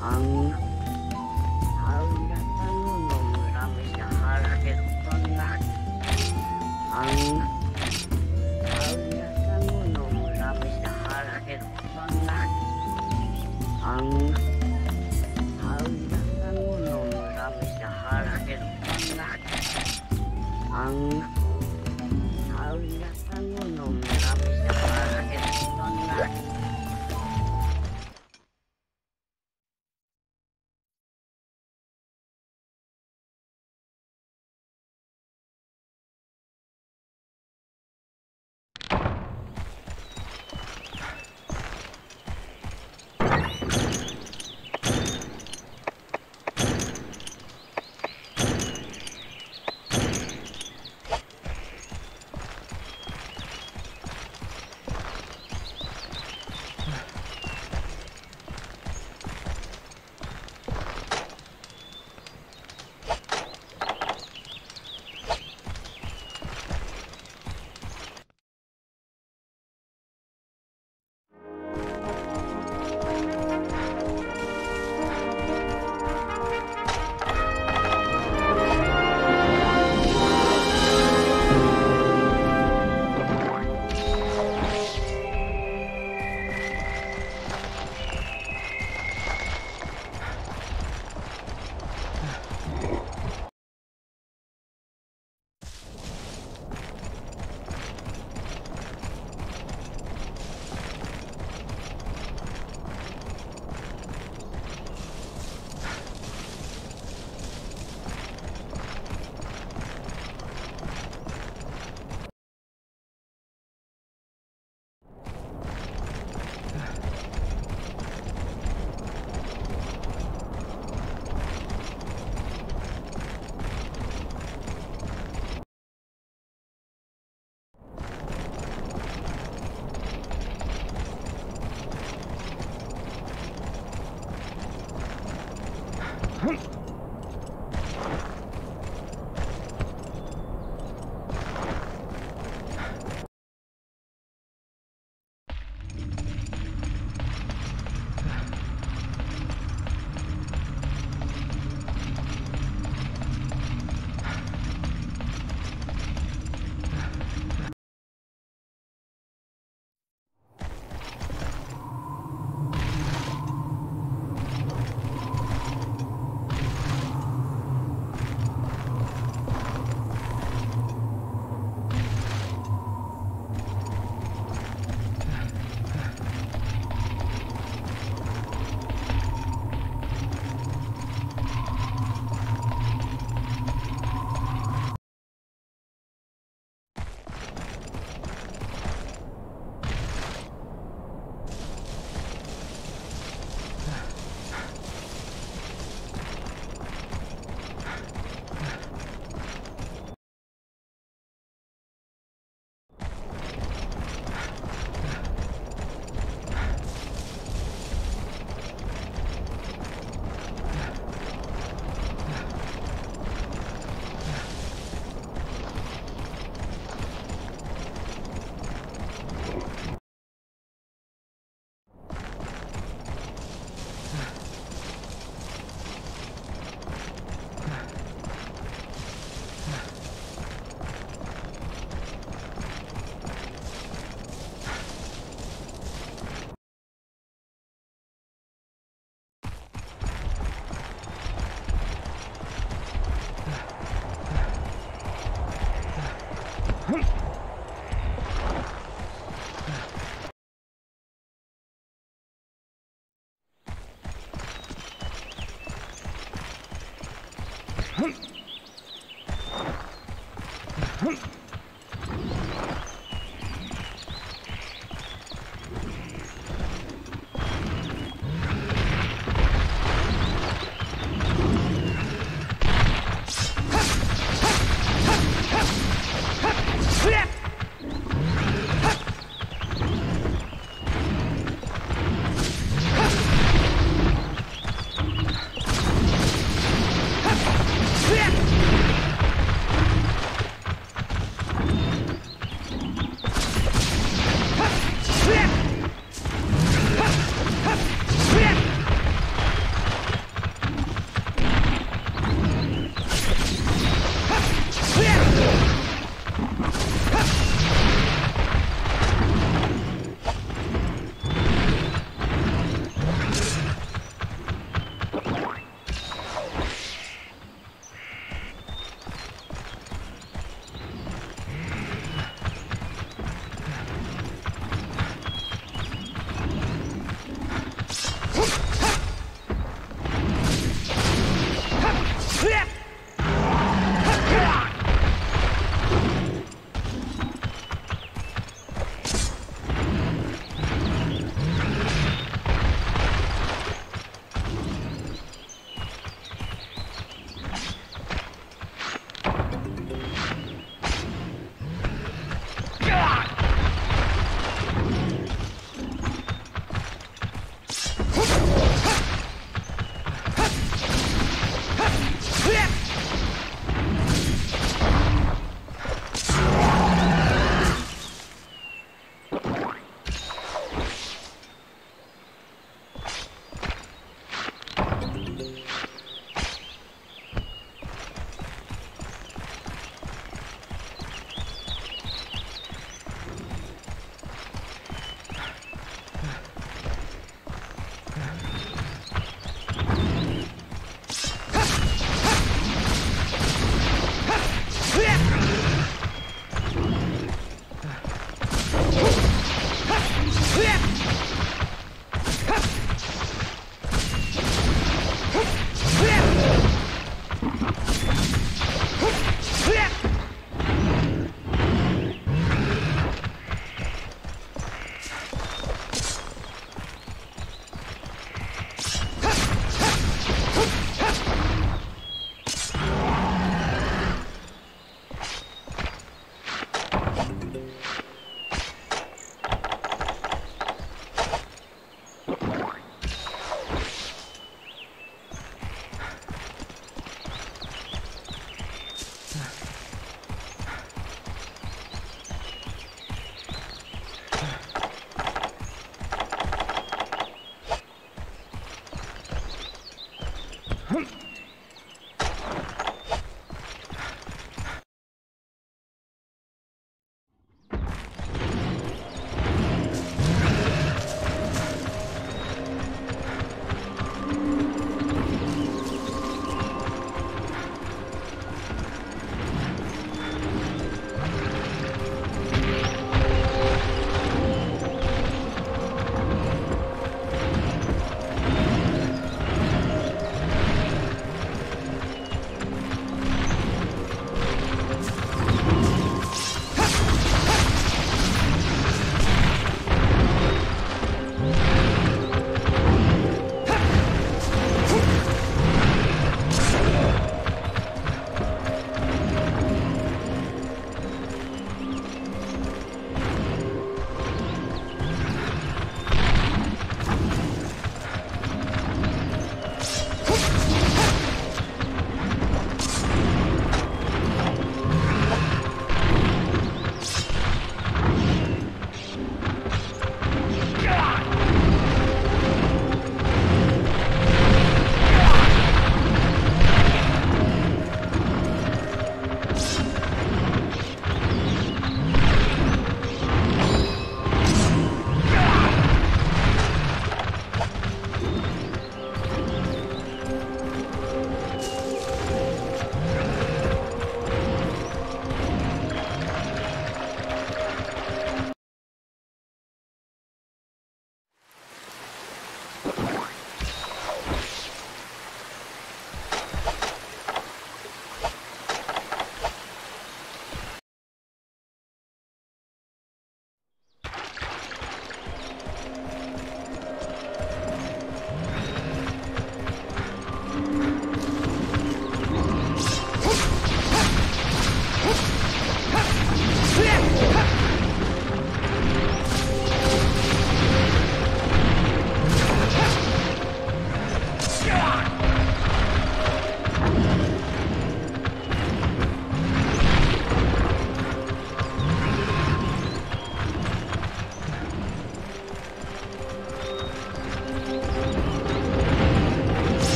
앙.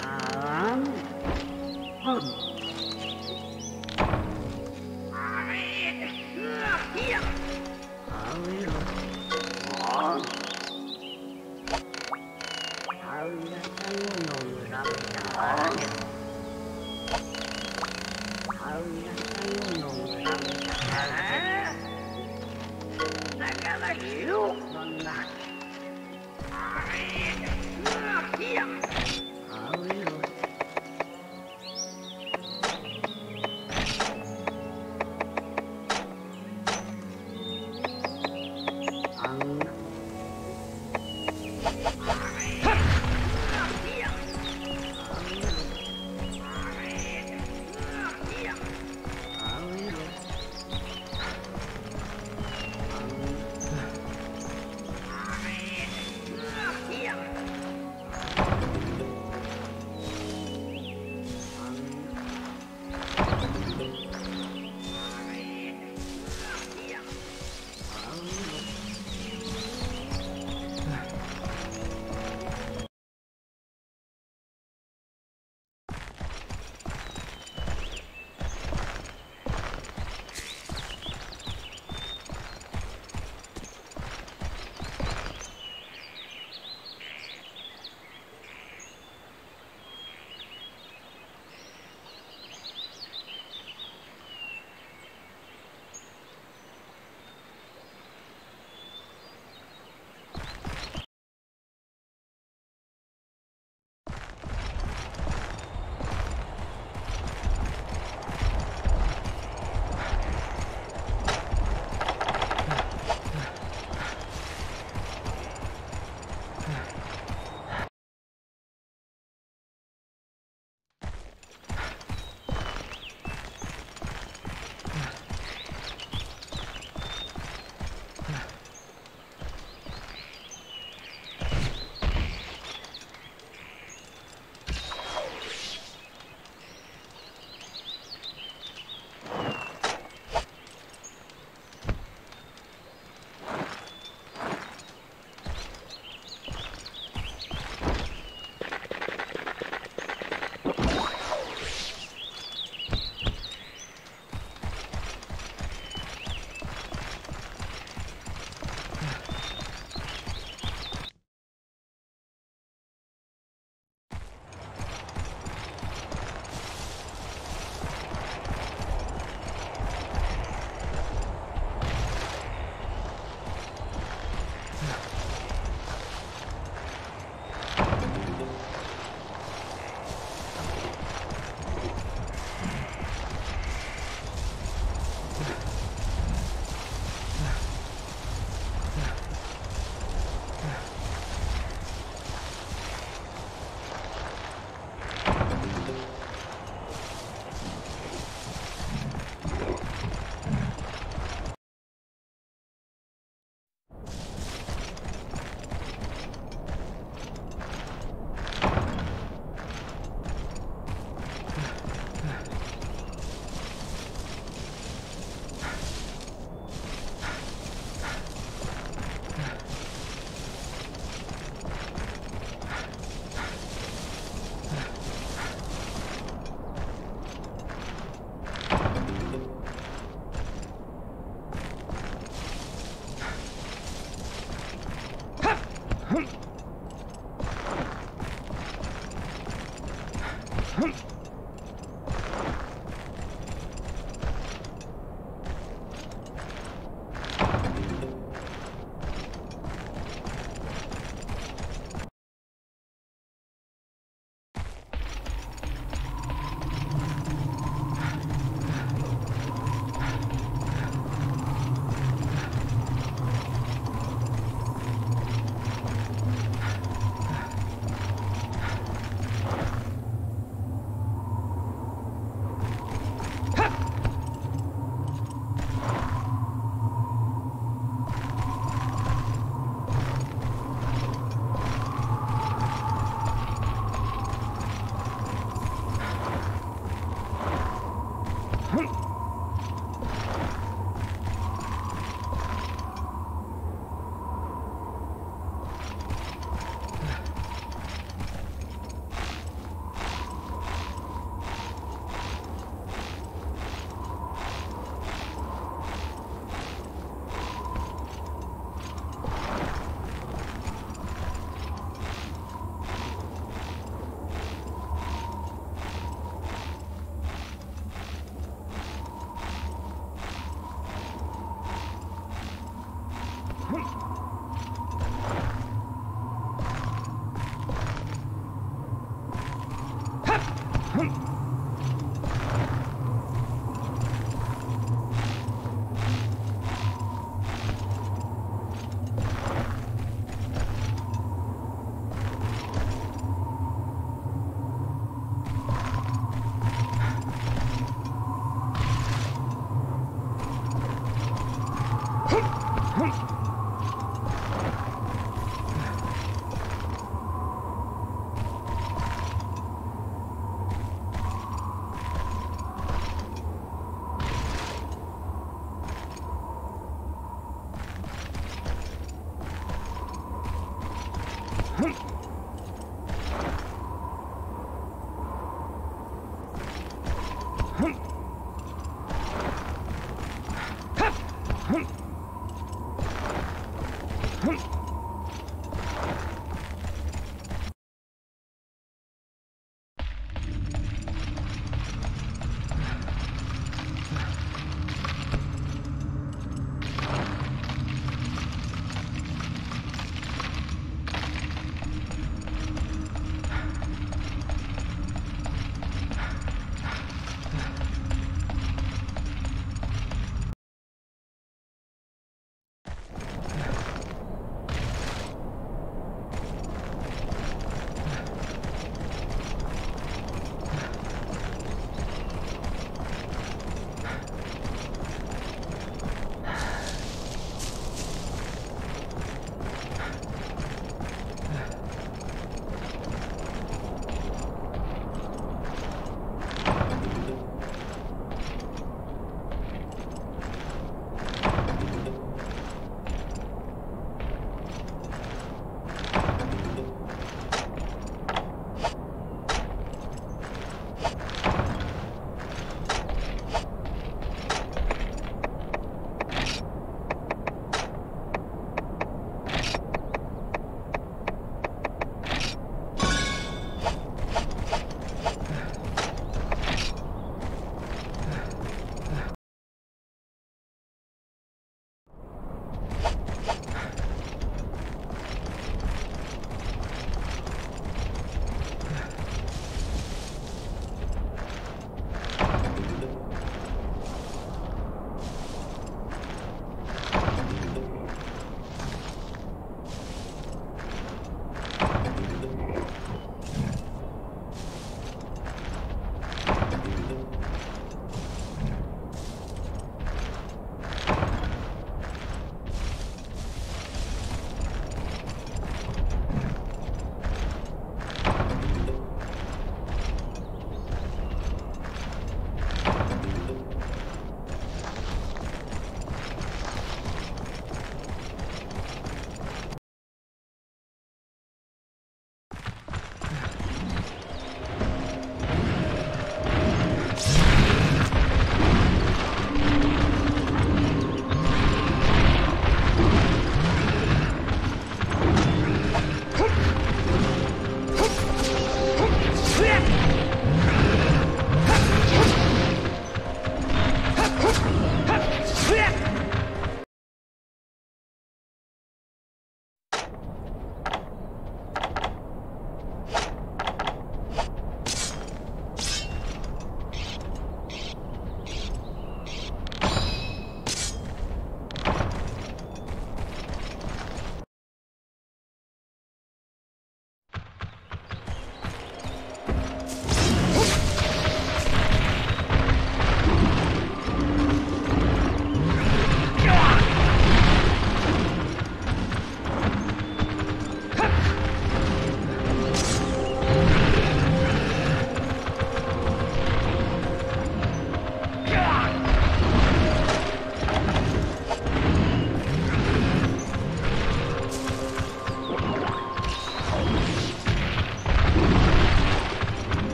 Um... Hmm.